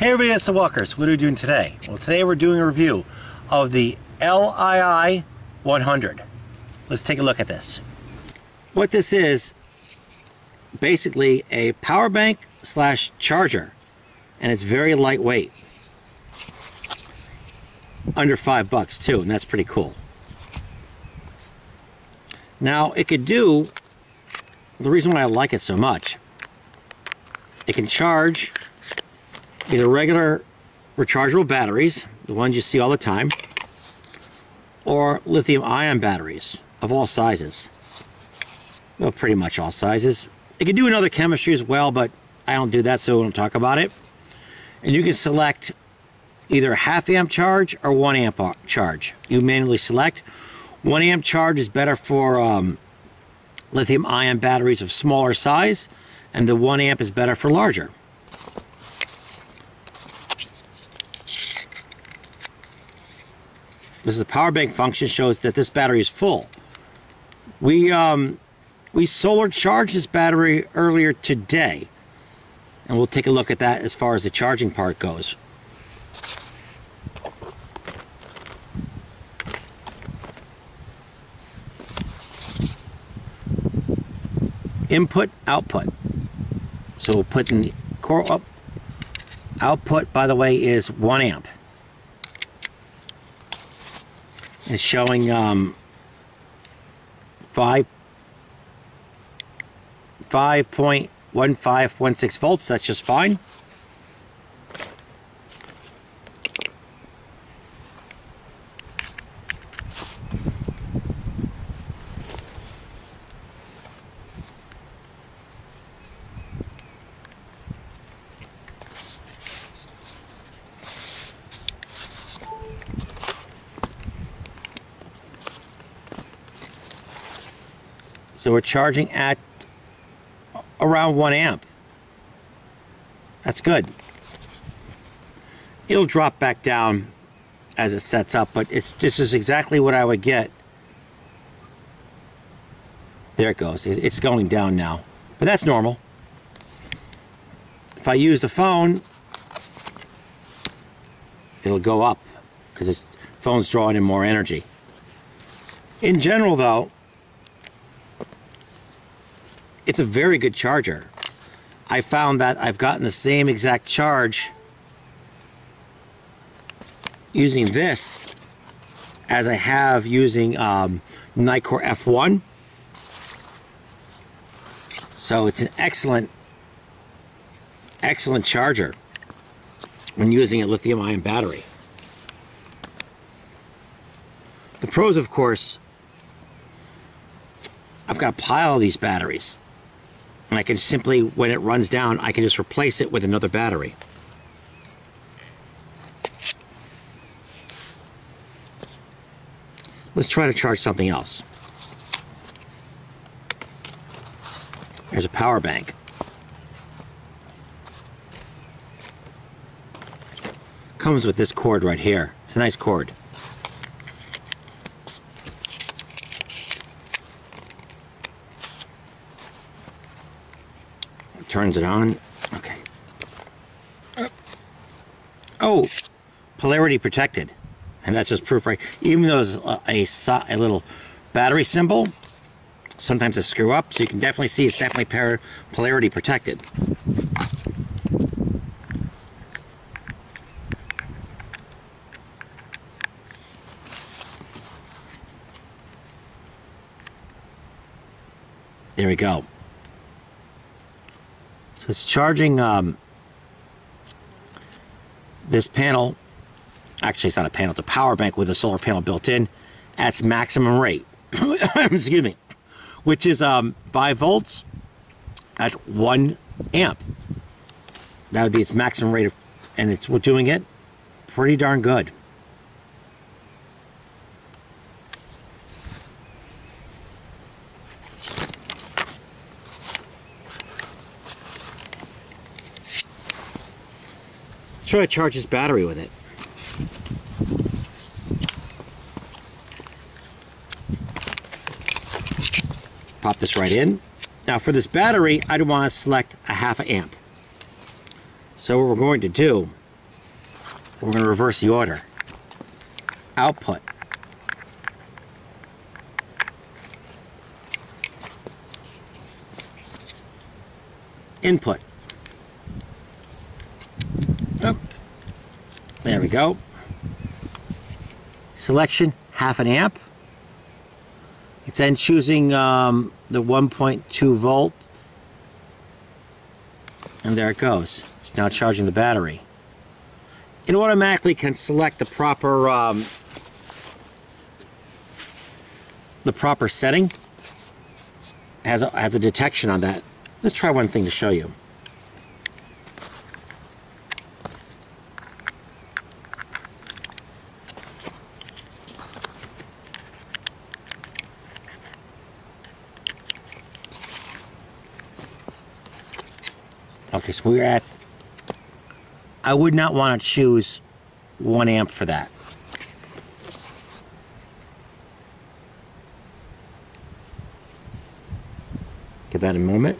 Hey everybody, it's the Walkers. What are we doing today? Well, today we're doing a review of the LII 100. Let's take a look at this. What this is, basically a power bank slash charger, and it's very lightweight. Under five bucks too, and that's pretty cool. Now, it could do, the reason why I like it so much, it can charge either regular rechargeable batteries, the ones you see all the time, or lithium ion batteries of all sizes. Well, pretty much all sizes. It can do another chemistry as well, but I don't do that, so we won't talk about it. And you can select either a half amp charge or one amp charge. You manually select. One amp charge is better for um, lithium ion batteries of smaller size, and the one amp is better for larger. This is the power bank function shows that this battery is full. We um, we solar charged this battery earlier today, and we'll take a look at that as far as the charging part goes. Input, output. So we'll put in the core up. Output, by the way, is one amp. It's showing um, five 5.1516 volts. That's just fine. So we're charging at around 1 amp. That's good. It'll drop back down as it sets up, but it's this is exactly what I would get. There it goes. It's going down now. But that's normal. If I use the phone, it'll go up because the phone's drawing in more energy. In general, though, it's a very good charger. I found that I've gotten the same exact charge using this as I have using um, Nitecore F1. So it's an excellent, excellent charger when using a lithium ion battery. The pros, of course, I've got a pile of these batteries. And I can simply, when it runs down, I can just replace it with another battery. Let's try to charge something else. There's a power bank. Comes with this cord right here. It's a nice cord. Turns it on. Okay. Oh, polarity protected. And that's just proof, right? Even though there's a, a, a little battery symbol, sometimes it screw up, so you can definitely see it's definitely polarity protected. There we go. So it's charging um, this panel. Actually, it's not a panel. It's a power bank with a solar panel built in at its maximum rate. Excuse me. Which is um, 5 volts at 1 amp. That would be its maximum rate. Of, and it's doing it pretty darn good. Try to charge this battery with it. Pop this right in. Now for this battery, I'd want to select a half a amp. So what we're going to do we're going to reverse the order. Output. Input. Oh. There we go. Selection, half an amp. It's then choosing um, the 1.2 volt. And there it goes. It's now charging the battery. It automatically can select the proper um, the proper setting. Has a, has a detection on that. Let's try one thing to show you. Okay, so we're at, I would not want to choose one amp for that. Give that a moment.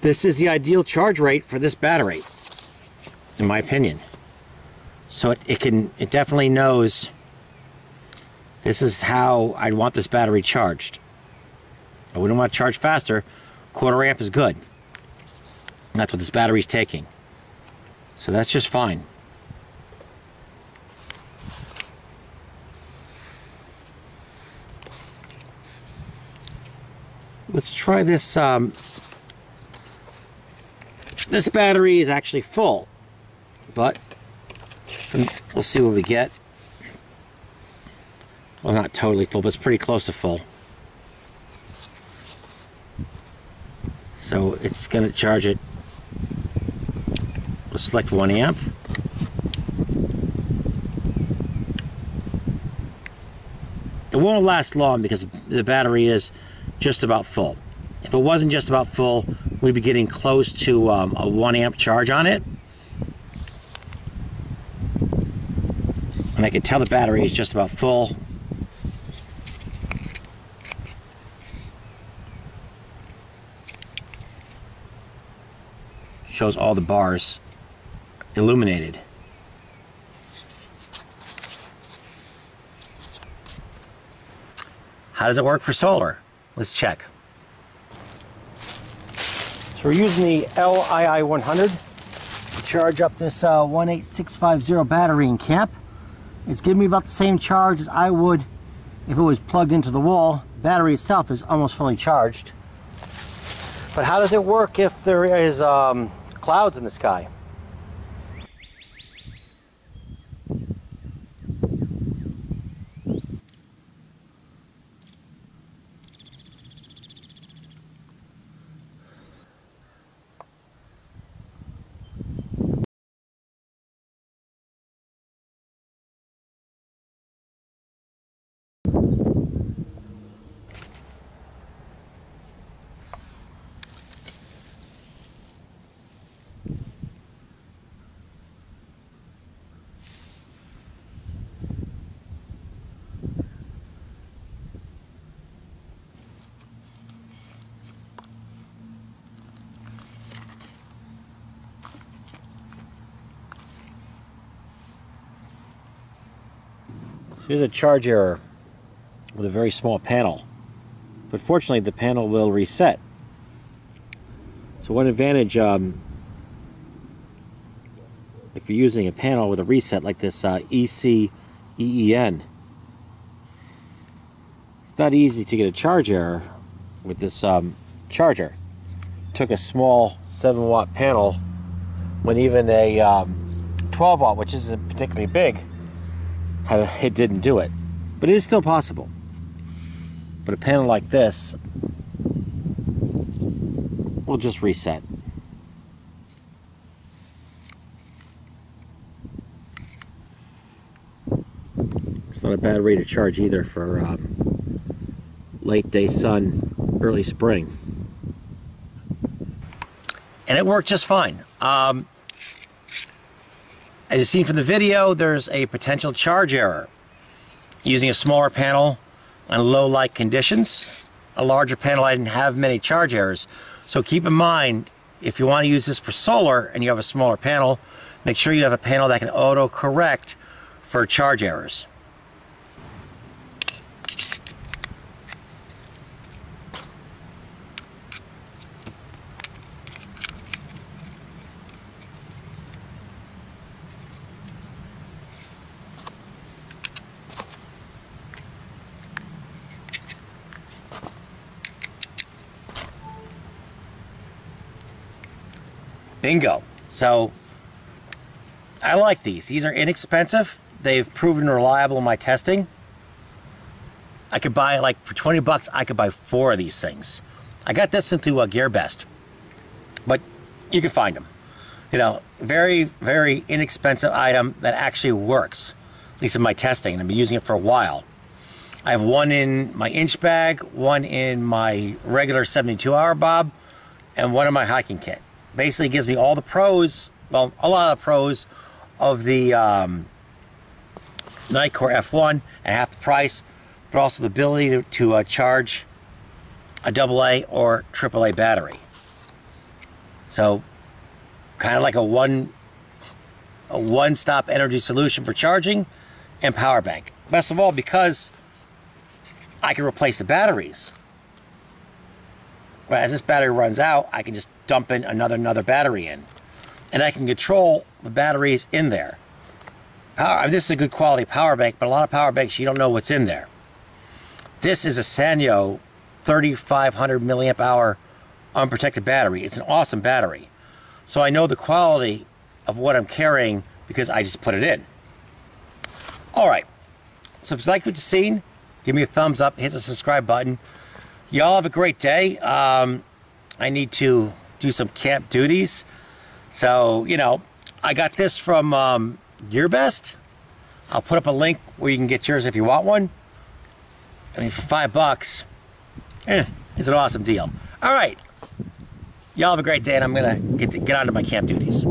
This is the ideal charge rate for this battery, in my opinion. So it, it can, it definitely knows this is how I'd want this battery charged. I wouldn't want to charge faster. Quarter amp is good. And that's what this battery's taking. So that's just fine. Let's try this. Um, this battery is actually full, but we'll see what we get. Well, not totally full, but it's pretty close to full. So it's going to charge it. We'll select 1 amp. It won't last long because the battery is just about full. If it wasn't just about full, we'd be getting close to um, a 1 amp charge on it. And I can tell the battery is just about full shows all the bars illuminated. How does it work for solar? Let's check. So we're using the LII100 to charge up this uh, 18650 battery in camp. It's giving me about the same charge as I would if it was plugged into the wall. The battery itself is almost fully charged. But how does it work if there is um, clouds in the sky. Here's a charge error with a very small panel. But fortunately, the panel will reset. So one advantage, um, if you're using a panel with a reset like this uh, ECEEN, it's not easy to get a charge error with this um, charger. It took a small 7 watt panel when even a um, 12 watt, which isn't particularly big, it didn't do it. But it is still possible. But a panel like this will just reset. It's not a bad rate of charge either for um, late day sun, early spring. And it worked just fine. Um, as you've seen from the video, there's a potential charge error. Using a smaller panel on low light conditions, a larger panel, I didn't have many charge errors. So keep in mind, if you want to use this for solar and you have a smaller panel, make sure you have a panel that can auto correct for charge errors. Bingo. So I like these. These are inexpensive. They've proven reliable in my testing. I could buy like for 20 bucks, I could buy four of these things. I got this into uh, GearBest, but you can find them. You know, very, very inexpensive item that actually works, at least in my testing, and I've been using it for a while. I have one in my inch bag, one in my regular 72 hour bob, and one in my hiking kit basically gives me all the pros, well, a lot of the pros of the um, Nitecore F1 at half the price, but also the ability to, to uh, charge a AA or AAA battery. So, kind of like a one a one-stop energy solution for charging and power bank. Best of all, because I can replace the batteries. Well, as this battery runs out, I can just dump in another another battery in. And I can control the batteries in there. Power, this is a good quality power bank, but a lot of power banks, you don't know what's in there. This is a Sanyo 3500 milliamp hour unprotected battery. It's an awesome battery. So I know the quality of what I'm carrying because I just put it in. All right. So if you like what you've seen, give me a thumbs up, hit the subscribe button. Y'all have a great day. Um, I need to do some camp duties. So, you know, I got this from um, GearBest. I'll put up a link where you can get yours if you want one. I mean, for five bucks, eh, it's an awesome deal. All right. Y'all have a great day, and I'm going to get get on to my camp duties.